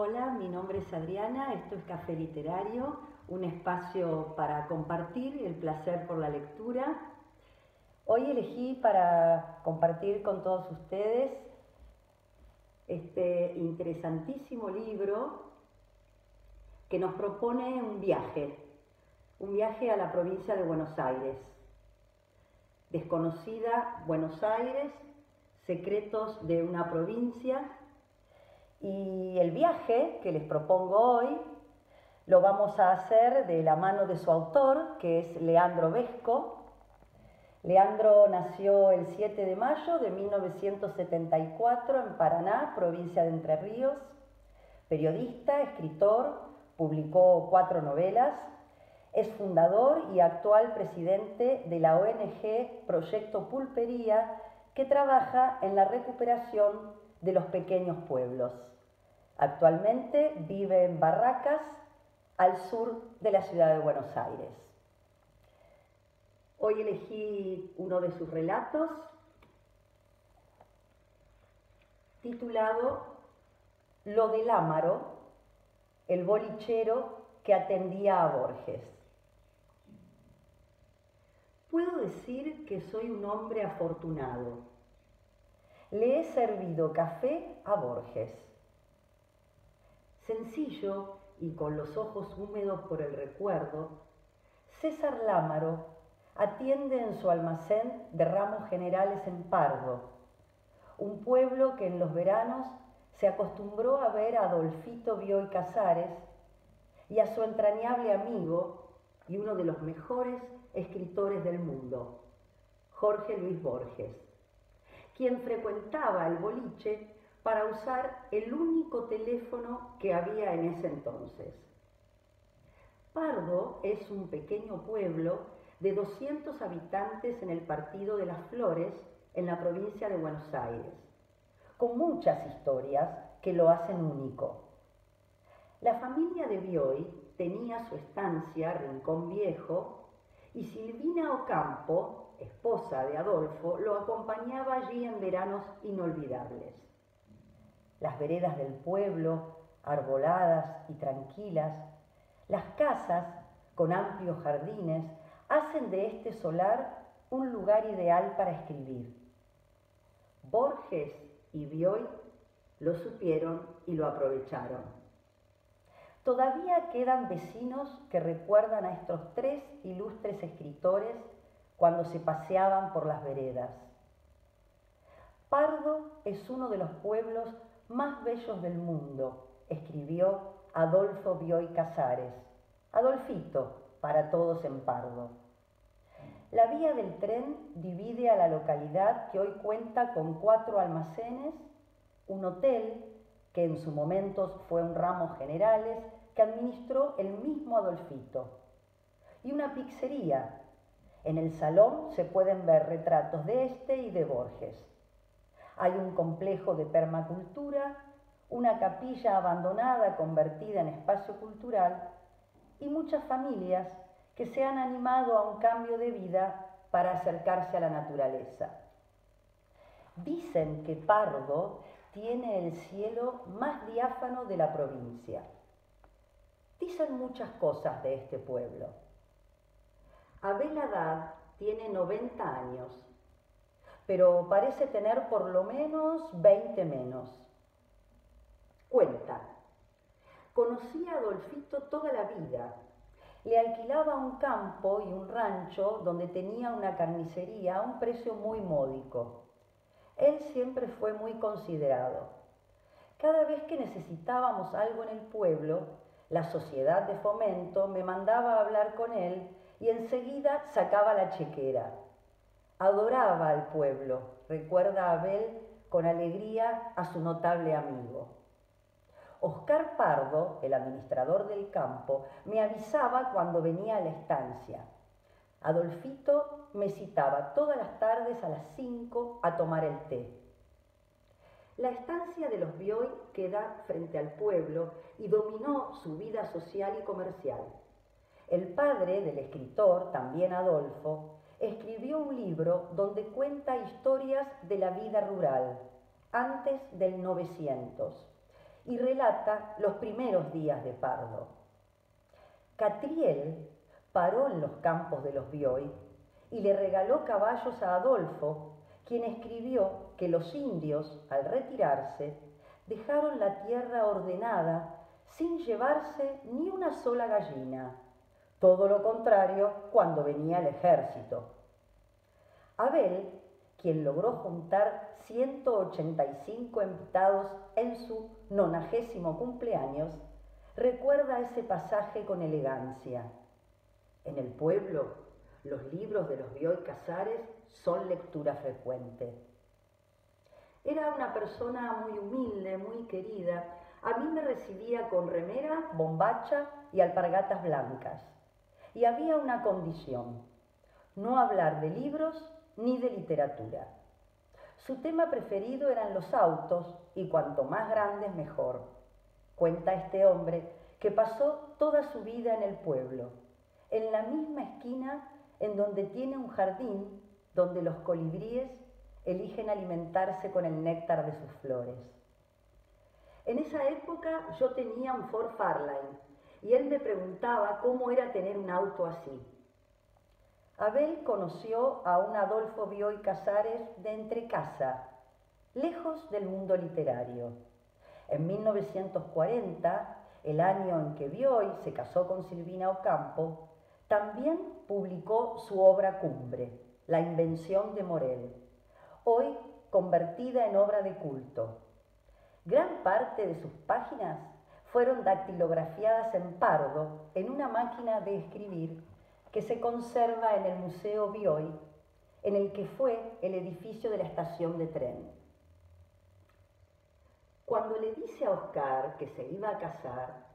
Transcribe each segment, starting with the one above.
Hola, mi nombre es Adriana, esto es Café Literario, un espacio para compartir el placer por la lectura. Hoy elegí para compartir con todos ustedes este interesantísimo libro que nos propone un viaje, un viaje a la provincia de Buenos Aires. Desconocida Buenos Aires, secretos de una provincia y el viaje que les propongo hoy lo vamos a hacer de la mano de su autor, que es Leandro Vesco. Leandro nació el 7 de mayo de 1974 en Paraná, provincia de Entre Ríos. Periodista, escritor, publicó cuatro novelas. Es fundador y actual presidente de la ONG Proyecto Pulpería, que trabaja en la recuperación de los pequeños pueblos. Actualmente vive en Barracas, al sur de la ciudad de Buenos Aires. Hoy elegí uno de sus relatos titulado Lo del Ámaro, el bolichero que atendía a Borges. Puedo decir que soy un hombre afortunado. Le he servido café a Borges. Sencillo y con los ojos húmedos por el recuerdo, César Lámaro atiende en su almacén de ramos generales en Pardo, un pueblo que en los veranos se acostumbró a ver a Adolfito Bioy Casares y a su entrañable amigo y uno de los mejores escritores del mundo, Jorge Luis Borges, quien frecuentaba el boliche para usar el único teléfono que había en ese entonces. Pardo es un pequeño pueblo de 200 habitantes en el Partido de las Flores, en la provincia de Buenos Aires, con muchas historias que lo hacen único. La familia de Bioy tenía su estancia Rincón Viejo y Silvina Ocampo, esposa de Adolfo, lo acompañaba allí en veranos inolvidables. Las veredas del pueblo, arboladas y tranquilas, las casas con amplios jardines, hacen de este solar un lugar ideal para escribir. Borges y Bioy lo supieron y lo aprovecharon. Todavía quedan vecinos que recuerdan a estos tres ilustres escritores cuando se paseaban por las veredas. Pardo es uno de los pueblos más bellos del mundo, escribió Adolfo Bioy Casares. Adolfito, para todos en Pardo. La vía del tren divide a la localidad que hoy cuenta con cuatro almacenes, un hotel, que en su momento fue un ramo generales, que administró el mismo Adolfito, y una pizzería. En el salón se pueden ver retratos de este y de Borges. Hay un complejo de permacultura, una capilla abandonada convertida en espacio cultural y muchas familias que se han animado a un cambio de vida para acercarse a la naturaleza. Dicen que Pardo tiene el cielo más diáfano de la provincia. Dicen muchas cosas de este pueblo. Abel Haddad tiene 90 años pero parece tener por lo menos 20 menos. Cuenta, conocí a Adolfito toda la vida. Le alquilaba un campo y un rancho donde tenía una carnicería a un precio muy módico. Él siempre fue muy considerado. Cada vez que necesitábamos algo en el pueblo, la sociedad de fomento me mandaba a hablar con él y enseguida sacaba la chequera Adoraba al pueblo, recuerda Abel con alegría a su notable amigo. Oscar Pardo, el administrador del campo, me avisaba cuando venía a la estancia. Adolfito me citaba todas las tardes a las cinco a tomar el té. La estancia de los Bioy queda frente al pueblo y dominó su vida social y comercial. El padre del escritor, también Adolfo, escribió un libro donde cuenta historias de la vida rural antes del 900 y relata los primeros días de Pardo. Catriel paró en los campos de los Bioy y le regaló caballos a Adolfo, quien escribió que los indios, al retirarse, dejaron la tierra ordenada sin llevarse ni una sola gallina. Todo lo contrario cuando venía el ejército. Abel, quien logró juntar 185 invitados en su nonagésimo cumpleaños, recuerda ese pasaje con elegancia. En el pueblo, los libros de los Bioy Casares son lectura frecuente. Era una persona muy humilde, muy querida. A mí me recibía con remera, bombacha y alpargatas blancas. Y había una condición, no hablar de libros ni de literatura. Su tema preferido eran los autos y cuanto más grandes mejor. Cuenta este hombre que pasó toda su vida en el pueblo, en la misma esquina en donde tiene un jardín donde los colibríes eligen alimentarse con el néctar de sus flores. En esa época yo tenía un Ford Farline y él me preguntaba cómo era tener un auto así. Abel conoció a un Adolfo Bioy Casares de Entrecasa, lejos del mundo literario. En 1940, el año en que Bioy se casó con Silvina Ocampo, también publicó su obra cumbre, La invención de Morel, hoy convertida en obra de culto. Gran parte de sus páginas fueron dactilografiadas en pardo en una máquina de escribir que se conserva en el Museo Bioy, en el que fue el edificio de la estación de tren. Cuando le dice a Oscar que se iba a casar,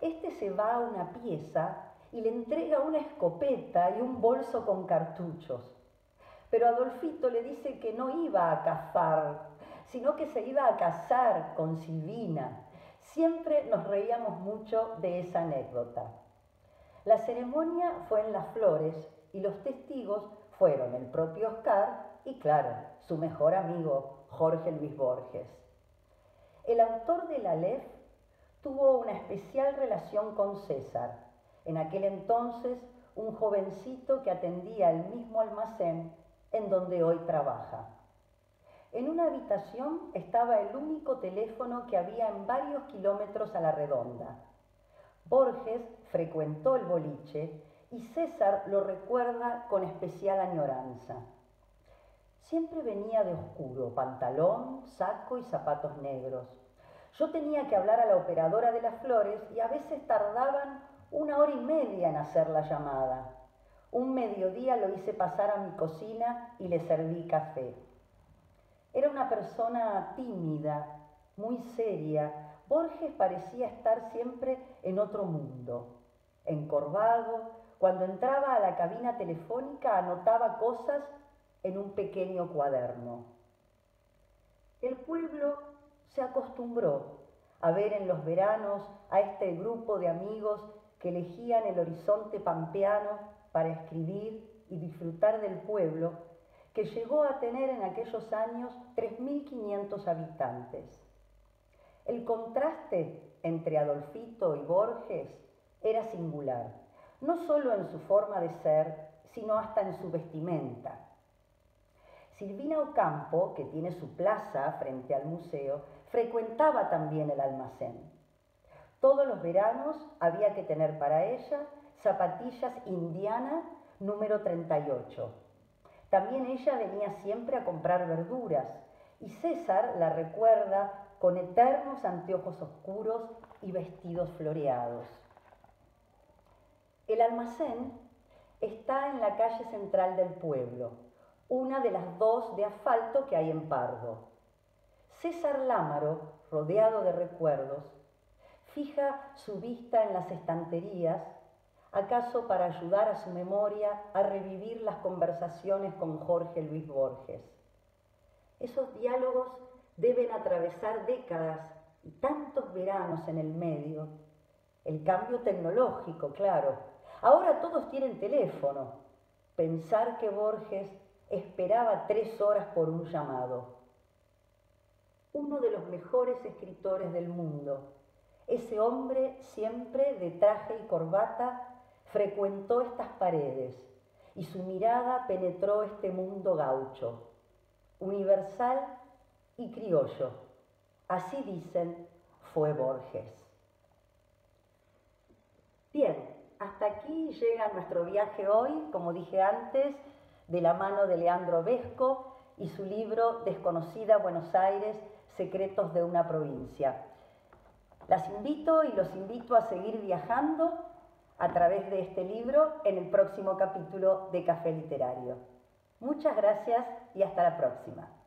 este se va a una pieza y le entrega una escopeta y un bolso con cartuchos. Pero Adolfito le dice que no iba a cazar, sino que se iba a casar con Silvina. Siempre nos reíamos mucho de esa anécdota. La ceremonia fue en Las Flores y los testigos fueron el propio Oscar y, claro, su mejor amigo, Jorge Luis Borges. El autor de la LEF tuvo una especial relación con César, en aquel entonces un jovencito que atendía el mismo almacén en donde hoy trabaja. En una habitación estaba el único teléfono que había en varios kilómetros a la redonda. Borges frecuentó el boliche y César lo recuerda con especial añoranza. Siempre venía de oscuro, pantalón, saco y zapatos negros. Yo tenía que hablar a la operadora de las flores y a veces tardaban una hora y media en hacer la llamada. Un mediodía lo hice pasar a mi cocina y le serví café. Era una persona tímida, muy seria, Borges parecía estar siempre en otro mundo. Encorvado, cuando entraba a la cabina telefónica anotaba cosas en un pequeño cuaderno. El pueblo se acostumbró a ver en los veranos a este grupo de amigos que elegían el horizonte pampeano para escribir y disfrutar del pueblo que llegó a tener en aquellos años 3.500 habitantes. El contraste entre Adolfito y Borges era singular, no solo en su forma de ser, sino hasta en su vestimenta. Silvina Ocampo, que tiene su plaza frente al museo, frecuentaba también el almacén. Todos los veranos había que tener para ella zapatillas indiana número 38. También ella venía siempre a comprar verduras y César la recuerda con eternos anteojos oscuros y vestidos floreados. El almacén está en la calle central del pueblo, una de las dos de asfalto que hay en Pardo. César Lámaro, rodeado de recuerdos, fija su vista en las estanterías, acaso para ayudar a su memoria a revivir las conversaciones con Jorge Luis Borges. Esos diálogos deben atravesar décadas y tantos veranos en el medio. El cambio tecnológico, claro. Ahora todos tienen teléfono. Pensar que Borges esperaba tres horas por un llamado. uno de los mejores escritores del mundo. Ese hombre siempre de traje y corbata frecuentó estas paredes y su mirada penetró este mundo gaucho, universal y criollo. Así dicen, fue Borges. Bien, hasta aquí llega nuestro viaje hoy, como dije antes, de la mano de Leandro Vesco y su libro Desconocida Buenos Aires, Secretos de una provincia. Las invito y los invito a seguir viajando a través de este libro en el próximo capítulo de Café Literario. Muchas gracias y hasta la próxima.